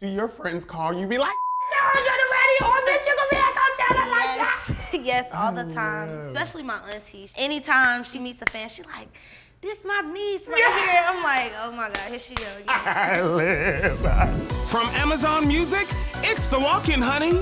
Do your friends call you be like, Sarah, you're ready or bitch, you're gonna be at Coachella like that? Yes, yes, all the time. Oh, Especially my auntie. Anytime she meets a fan, she like, this my niece right here. I'm like, oh my God, here she go. again." I live. From Amazon Music, it's The Walk-In, honey.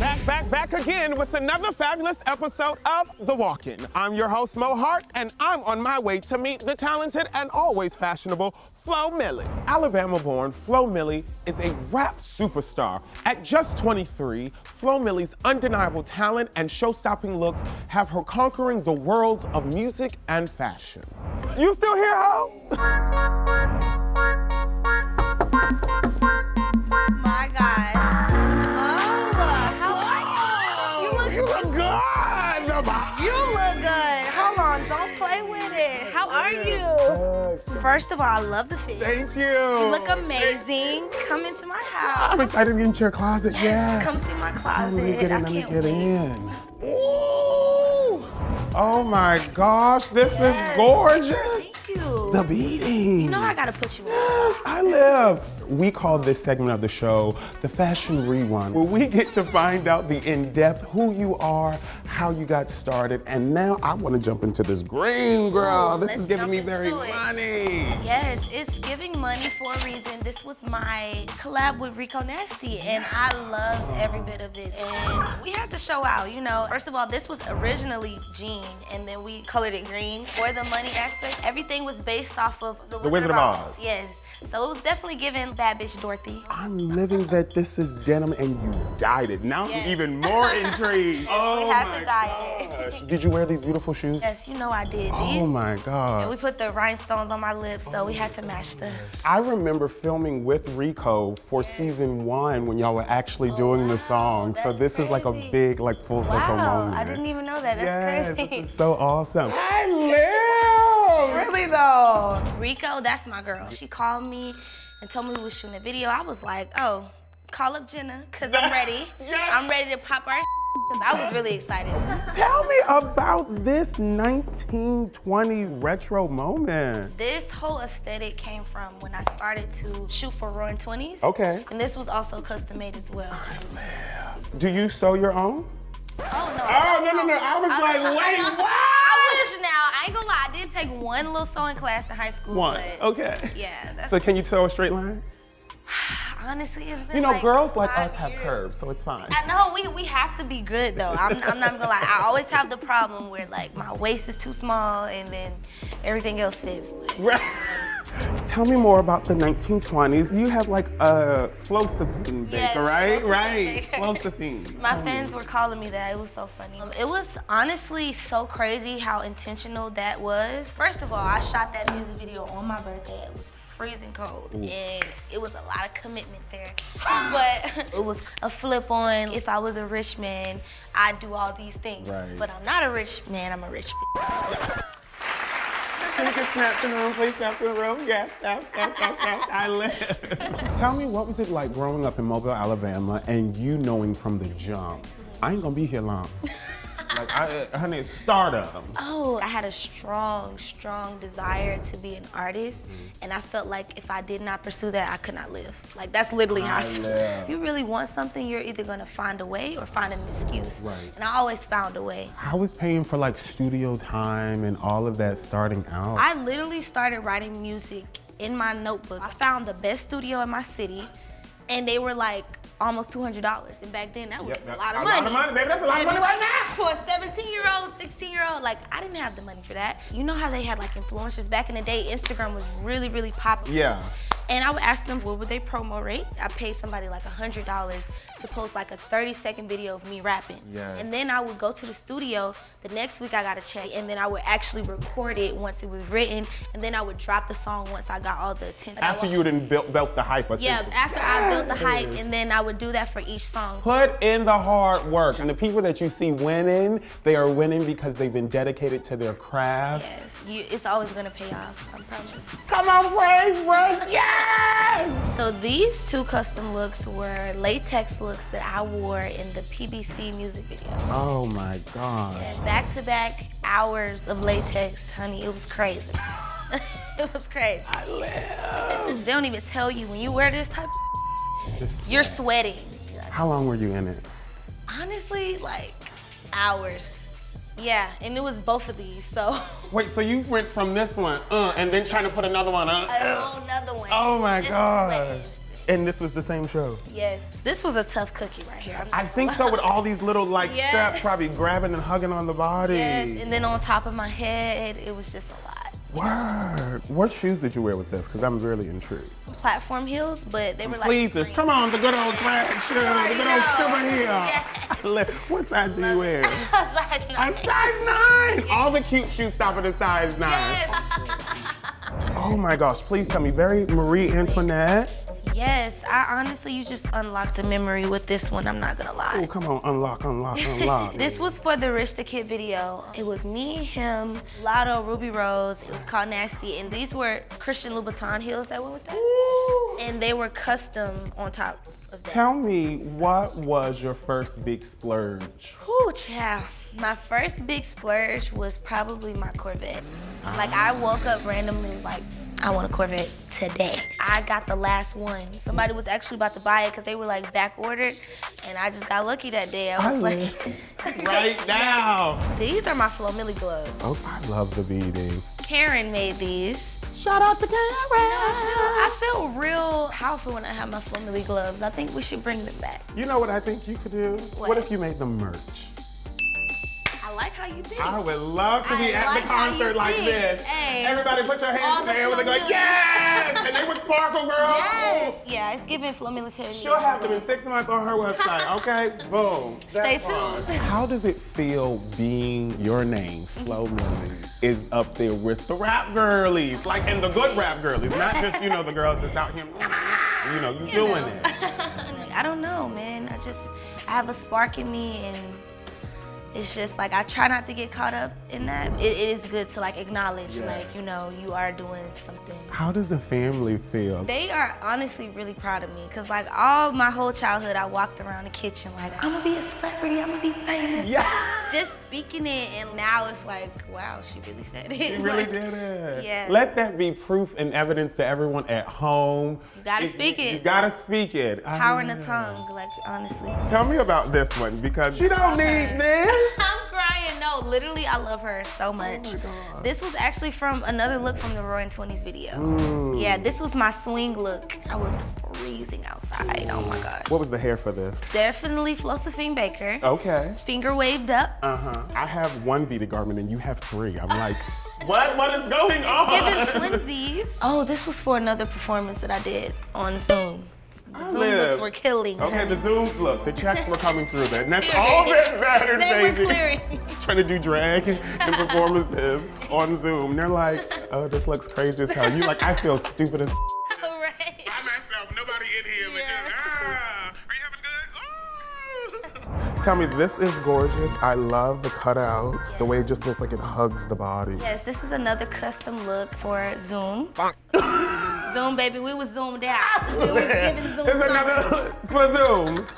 Back, back, back again with another fabulous episode of The Walk-In. I'm your host, Mo Heart, and I'm on my way to meet the talented and always fashionable Flo Milli. Alabama-born Flo Milli is a rap superstar. At just 23, Flo Milli's undeniable talent and show-stopping looks have her conquering the worlds of music and fashion. You still here, ho? you? Look, good. you look good. Hold on, don't play with it. How are you? First of all, I love the fit. Thank you. You look amazing. Come into my house. I'm excited to get into your closet. Yeah. Come see my closet. Let me get in. Let me get in. Ooh. Oh my gosh, this Yes. is gorgeous. Thank you. The beating. You know I gotta put you on. Yes, I live. We call this segment of the show the Fashion Rewind, where we get to find out the in-depth who you are, how you got started, and now I want to jump into this green girl. This let's is giving me very money. Yes, it's giving money for a reason. This was my collab with Rico Nasty, and I loved every bit of it. And we had to show out, you know. First of all, this was originally jean, and then we colored it green. For the money aspect, everything was based off of the, Wizard of Oz. Yes. So it was definitely giving bad bitch Dorothy. I'm living that this is denim and you dyed it. Now Yes. I'm even more intrigued. oh had my to dye it. Did you wear these beautiful shoes? Yes, you know I did Oh these. my And we put the rhinestones on my lips, so we had to match the. I remember filming with Rico for season one when y'all were actually doing the oh, song. So Oh, that's this is like a big, like full circle Wow, moment. I didn't even know that. That's yes, crazy. this is so awesome. I live. Really though. Rico, that's my girl. She called me and told me we was shooting a video. I was like, oh, call up Jenna, cause I'm ready. Yes. I'm ready to pop our Cause I was really excited. Tell me about this 1920s retro moment. This whole aesthetic came from when I started to shoot for Roaring Twenties. Okay. And this was also custom made as well. Do you sew your own? Oh no. Oh, no, no, no. I was like, wait, what? I wish take one little sewing class in high school. One. But Okay. Yeah. That's So can you sew a straight line? honestly, it's been You know, like girls like us have curves, so it's fine. I know we, we have to be good though. I'm, I'm not gonna lie. I always have the problem where like my waist is too small and then everything else fits. But Right. Tell me more about the 1920s. You have like a Flosephine Yes, baker, right? Flosephine Right. baker. Flosephine. my fans were calling me that. It was so funny. Um, it was honestly so crazy how intentional that was. First of all, I shot that music video on my birthday. It was freezing cold and it was a lot of commitment there. but it was a flip on if I was a rich man, I'd do all these things. Right. But I'm not a rich man, I'm a rich bitch. Can you snap in the room, please in the room? Yes, yes, yes, yes, yes. I live. Tell me, what was it like growing up in Mobile, Alabama, and you knowing from the jump, I ain't gonna be here long. like, I, honey, it's stardom. Oh, I had a strong, strong desire to be an artist, mm-hmm. and I felt like if I did not pursue that, I could not live. Like that's literally how I I feel. If you really want something, you're either gonna find a way or find an excuse. Right. And I always found a way. How was paying for like studio time and all of that starting out? I literally started writing music in my notebook. I found the best studio in my city, and they were like almost $200. And back then, that was Yep, a lot of A money. lot of money, baby. That's a lot of money right now. For a 17 year old, 16 year old, like I didn't have the money for that. You know how they had like influencers back in the day? Instagram was really, really popular. Yeah. And I would ask them what would they promo rate. I paid somebody like $100 to post like a 30 second video of me rapping. Yes. And then I would go to the studio. The next week I got a check, and then I would actually record it once it was written, and then I would drop the song once I got all the attention. After you done built, built the hype. I Yeah, after I built the hype, and then I would do that for each song. Put in the hard work. And the people that you see winning, they are winning because they've been dedicated to their craft. Yes, you, it's always gonna pay off. I promise. Come on, praise, praise, yes! So these two custom looks were latex looks that I wore in the PBC music video. Oh my God. Back to back hours of latex, honey. It was crazy. it was crazy. I live. They don't even tell you when you wear this type. Just You're sweating. How long were you in it? Honestly, like hours. Yeah, and it was both of these, so Wait, so you went from this one, uh, and then trying to put another one on? a whole nother one. Oh my Just god. sweating. And this was the same show. Yes, this was a tough cookie right here. I think so with all these little like Yes. straps probably grabbing and hugging on the body. Yes, and then on top of my head, it was just a lot. Word. What shoes did you wear with this? Because I'm really intrigued. Platform heels, but they were like. Please, Come on, the good old drag shoe, the good old Right, heel. Yes. What size do you wear? a Size nine. A size nine. All the cute shoes stop at a size nine. Yes. Oh my gosh, please tell me, very Marie Antoinette. Yes, I honestly, you just unlocked a memory with this one. I'm not gonna lie. Oh, come on, unlock, unlock, unlock. This was for the Rich the Kid video. It was me, him, Latto, Rubi Rose. It was called Nasty, and these were Christian Louboutin heels that went with that, Ooh. and they were custom on top of that. Tell me, what was your first big splurge? Whew, child. My first big splurge was probably my Corvette. Like I woke up randomly and was like, I want a Corvette today. I got the last one. Somebody was actually about to buy it because they were like back ordered, and I just got lucky that day. I was I like, Right now. these are my Flo Milli gloves. Oh, I love the beading. Karen made these. Shout out to Karen. I feel real powerful when I have my Flo Milli gloves. I think we should bring them back. You know what I think you could do? What, What? if you made them merch? I like how you think. I would love to be I at like the concert like think. this. Hey. Everybody put your All hands in the the air and they're like, yes! and they would sparkle, girl. Yes. Yeah, it's giving Flo Military. She'll have them in six months on her website, okay? Boom. Stay That tuned. How does it feel being your name, mm-hmm. Flo Milli, is up there with the rap girlies? Like, and the good rap girlies, not just, you know, the girls that's out here, you know, you doing it. I don't know, man. I just I have a spark in me, and it's just like I try not to get caught up in that. It, it is good to like acknowledge, Yeah. like you know, you are doing something. How does the family feel? They are honestly really proud of me because like all my whole childhood, I walked around the kitchen like I'm gonna be a celebrity, I'm gonna be famous. Yeah. Just speaking it, and now it's like, wow, she really said it. You really Like, did it. Yeah. Let that be proof and evidence to everyone at home. You gotta speak it. You, gotta speak it. Power in the tongue, like honestly. Tell me about this one because she don't need this. No, literally, I love her so much. Oh. This was actually from another look from the Roaring Twenties video. Mm. Yeah, this was my swing look. I was freezing outside. Oh my gosh. What was the hair for this? Definitely Flosephine Baker. Okay. Finger waved up. Uh huh. I have one beaded garment and you have three. I'm like, what? What is going on? Given twinsies. Oh, this was for another performance that I did on Zoom. The I Zoom live. looks were killing. Okay, the zooms look. The checks were coming through there. And that's all that matters, They were baby. clearing. Trying to do drag and performances on Zoom. And they're like, oh, this looks crazy as hell. You like, I feel stupid as Right. by myself, nobody in here, but Yeah. just, ah, are you having good? Ooh. Tell me, this is gorgeous. I love the cutouts, the way it just looks like it hugs the body. Yes, this is another custom look for Zoom. Zoom, baby, we was zoomed out. Ah! We was giving Zoom. There's another for Zoom.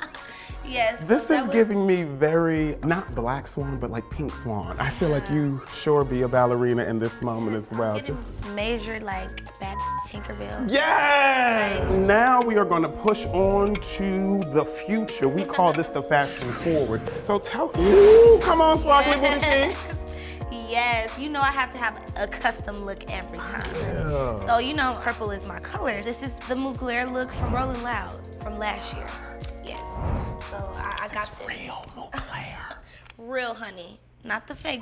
Yes. This is was- giving me very, not black swan, but like pink swan. I feel like you sure be a ballerina in this moment as well. Just measured like bad Tinkerbell. Yes! Now we are going to push on to the future. We call this the fashion forward. So tell, ooh, come on, sparkly booty cheeks. Yes, you know I have to have a custom look every time. Yeah. So you know purple is my color. This is the Mugler look from Rolling Loud from last year. Yes. So I, I got this. Real Mugler. Real honey, not the fake.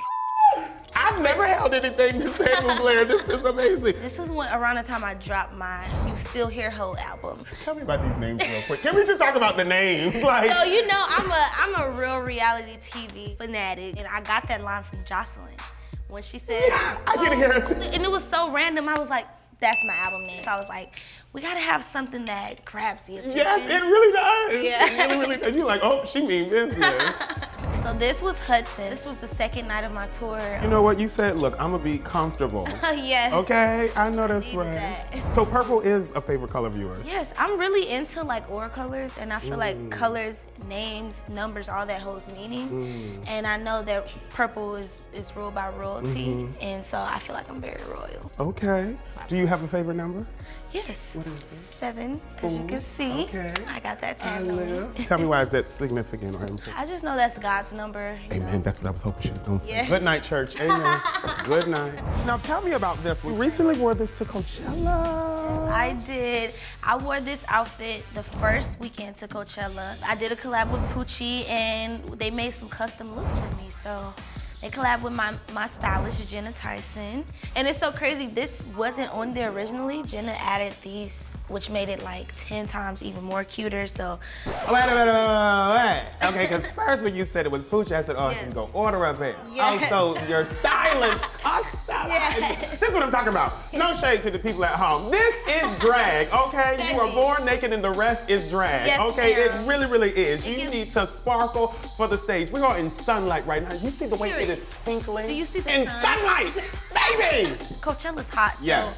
I've never held anything to say Mugler. This is amazing. This is when around the time I dropped my You Still Here Ho album. Tell me about these names real quick. Can we just talk about the names? Like, So you know I'm a I'm a real reality TV fanatic, and I got that line from Joseline when she said, I didn't hear it. Um, and it was so random. I was like, that's my album name. So I was like, we gotta have something that grabs the attention. Yes, it really does. Yeah. It really, really does. You're like, oh, she mean business. So this was Hudson. This was the second night of my tour. You know what you said? Look, I'm gonna be comfortable. yes. Okay, I know that's Needed right. that. So purple is a favorite color of yours. Yes, I'm really into like aura colors, and I feel Mm. like colors, names, numbers, all that holds meaning. Mm. And I know that purple is is ruled by royalty, Mm-hmm. and so I feel like I'm very royal. Okay. Do you have a favorite number? Yes. What is this? Seven, as you can see. okay. I got that I tagged on me. live. Tell me why is that significant or important? I just know that's God's number. you know. Amen. That's what I was hoping she was going to say. Yes. Good night, church. Amen. Good night. Now tell me about this. We recently wore this to Coachella. I did. I wore this outfit the first weekend to Coachella. I did a collab with Pucci and they made some custom looks for me. So they collabed with my, my stylist, Jenna Tyson. And it's so crazy, this wasn't on there originally. Jenna added these, which made it like 10 times even more cuter. So wait, wait, wait, wait, wait. Okay, because first when you said it was Pucci, I said, oh, Yes. she's to order a pair. Yes. Oh, so your stylist, a stylist. Yes. This is what I'm talking about. No shade to the people at home. This is drag, okay? You are born naked and the rest is drag, Yes, okay? It really, really is. It You gives- need to sparkle for the stage. We are in sunlight right now. You see the way it is twinkling? Do you see the In sun? sunlight, baby! Coachella's hot. Yes.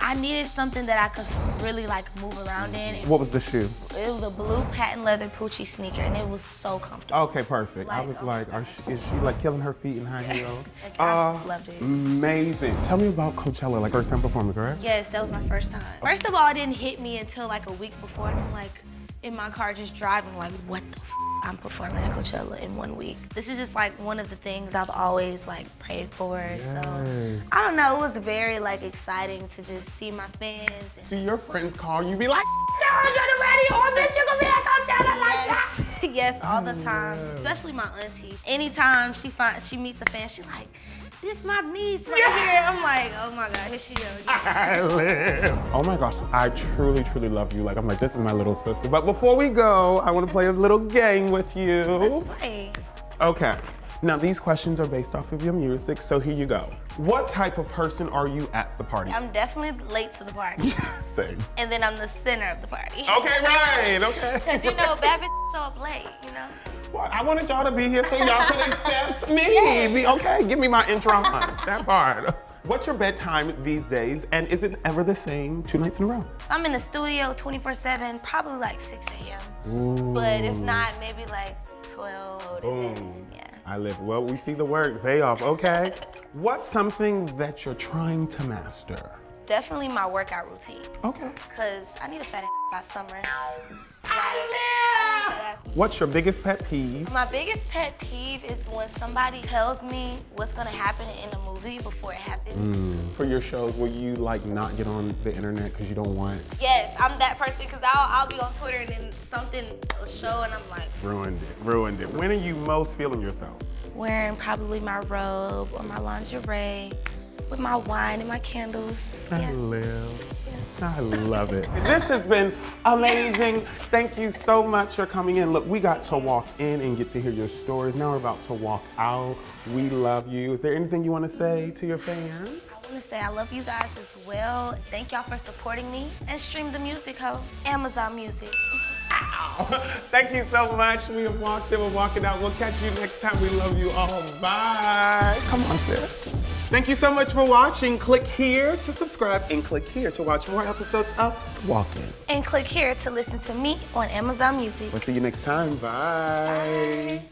I needed something that I could really like move around in. What was the shoe? it was a blue patent leather Pucci sneaker and it was so comfortable. Okay, perfect. I was oh like, are she, is she like killing her feet in high heels? Like, I just uh, loved it. Amazing. Tell me about Coachella, like first time performing, correct? Yes, that was my first time. Oh. First of all, it didn't hit me until like a week before, and I'm like in my car just driving, like, what the f? I'm performing at Coachella in one week. This is just like one of the things I've always like prayed for. So I don't know, it was very like exciting to just see my fans. And, Do your friends call you, be like, Sarah, you're ready, or bitch, you're gonna be at Coachella like that? yes, yes, all the time, especially my auntie. Anytime she finds she meets a fan, she's like, "This my niece right here." I'm like, "Oh my god, here she goes." I live. Oh my gosh, I truly, truly love you. Like, I'm like, this is my little sister. But before we go, I want to play a little game with you. Let's play. Okay. Now, these questions are based off of your music, so here you go. What type of person are you at the party? I'm definitely late to the party, Same. and then I'm the center of the party. Okay, right, okay. Cause you know, bad bitches show up late. You know. What? I wanted y'all to be here so y'all could accept me. Be- Okay, give me my intro. that part. What's your bedtime these days, and is it ever the same two nights in a row? I'm in the studio 24/7, probably like 6 a.m. But if not, maybe like 12. and then- Boom. Yeah. I live well. We see the work pay off. Okay. What's something that you're trying to master? Definitely my workout routine. Okay. Cause I need a fat ass by summer. What's your biggest pet peeve? My biggest pet peeve is when somebody tells me what's gonna happen in a movie before it happens. Mm. For your shows, will you like not get on the internet because you don't want Yes, I'm that person because I'll, I'll be on Twitter and then something will show and I'm like ruined it, ruined it. When are you most feeling yourself? wearing probably my robe or my lingerie with my wine and my candles. I Yeah. live. I love it. This has been amazing. Thank you so much for coming in. Look, we got to walk in and get to hear your stories. Now we're about to walk out. We love you. Is there anything you want to say to your fans? I want to say I love you guys as well. Thank y'all for supporting me and stream the music, ho. Amazon Music. Thank you so much. We have walked in, we're walking out. We'll catch you next time. We love you all. Bye. Come on, sis. Thank you so much for watching. Click here to subscribe and click here to watch more episodes of Walking. And click here to listen to me on Amazon Music. We'll see you next time. Bye.